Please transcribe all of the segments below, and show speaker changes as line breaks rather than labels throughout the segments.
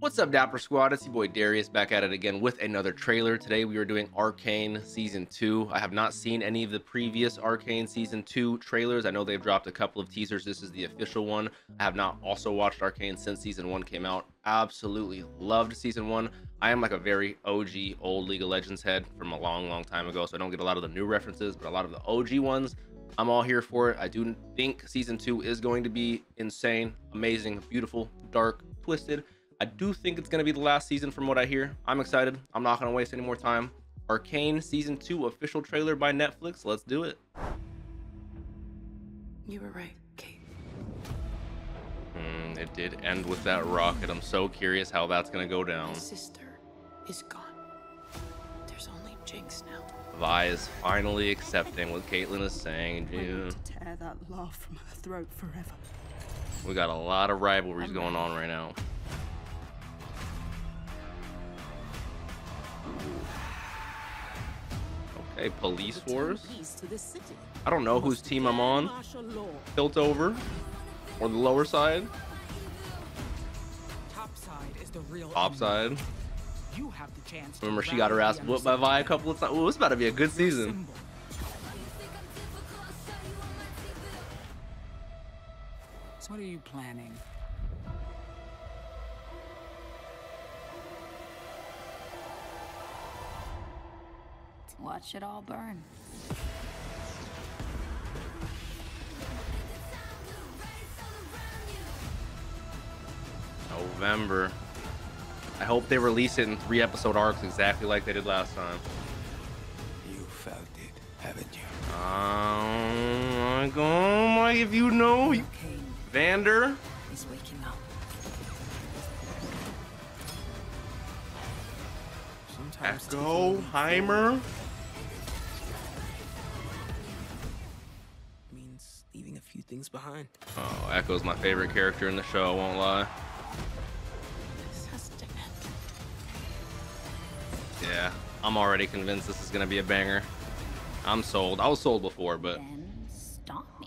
What's up, Dapper Squad? It's your boy Darius back at it again with another trailer. Today we are doing Arcane Season 2. I have not seen any of the previous Arcane Season 2 trailers. I know they've dropped a couple of teasers. This is the official one. I have not also watched Arcane since Season 1 came out. Absolutely loved Season 1. I am like a very OG old League of Legends head from a long, long time ago, so I don't get a lot of the new references, but a lot of the OG ones, I'm all here for it. I do think Season 2 is going to be insane, amazing, beautiful, dark, twisted I do think it's going to be the last season from what I hear. I'm excited. I'm not going to waste any more time. Arcane Season 2 official trailer by Netflix. Let's do it.
You were right, Cait.
Mm, it did end with that rocket. I'm so curious how that's going to go down. My
sister is gone. There's only Jinx now.
Vi is finally accepting what Caitlyn is saying.
Yeah. To tear that laugh from her throat forever.
We got a lot of rivalries going on right now. Okay, police force. I don't know whose team I'm on. Piltover. Or the lower side. Top side is the real Top side. You have the chance Remember she got her ass whooped by Vi a couple of times. Ooh, it's about to be a good season.
So what are you planning?
Watch it all burn.
November. I hope they release it in three episode arcs exactly like they did last time.
You felt it, haven't you?
Um, oh my, if you know, you, Vander.
He's waking up.
Ekko, Heimer.
Things behind.
Oh, Ekko's my favorite character in the show, I won't lie. Yeah, I'm already convinced this is gonna be a banger. I'm sold. I was sold before, but
then stop me.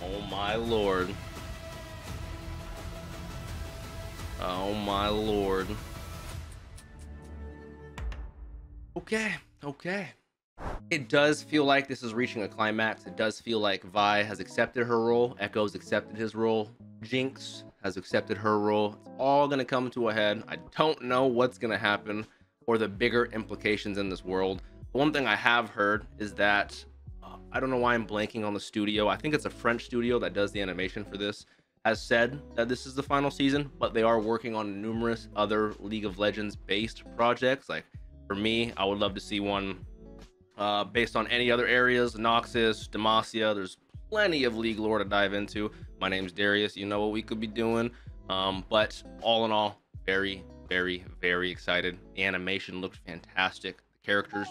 Oh my lord. Oh my lord. Okay, okay. It does feel like this is reaching a climax. It does feel like Vi has accepted her role. Ekko's accepted his role. Jinx has accepted her role. It's all going to come to a head. I don't know what's going to happen or the bigger implications in this world. one thing I have heard is that uh, I don't know why I'm blanking on the studio. I think it's a French studio that does the animation for this. Has said that this is the final season, but they are working on numerous other League of Legends based projects like for me, I would love to see one uh, based on any other areas, Noxus, Demacia. There's plenty of League lore to dive into. My name's Darius. You know what we could be doing. Um, but all in all, very, very, very excited. The animation looked fantastic. The characters,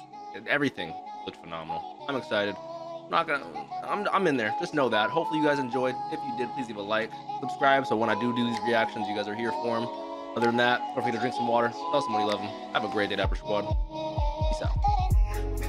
everything looked phenomenal. I'm excited. I'm not gonna, I'm, I'm in there. Just know that. Hopefully you guys enjoyed. If you did, please leave a like, subscribe. So when I do do these reactions, you guys are here for them. Other than that, don't forget to drink some water. Tell somebody you love them. Have a great day, Dapper Squad. Peace out.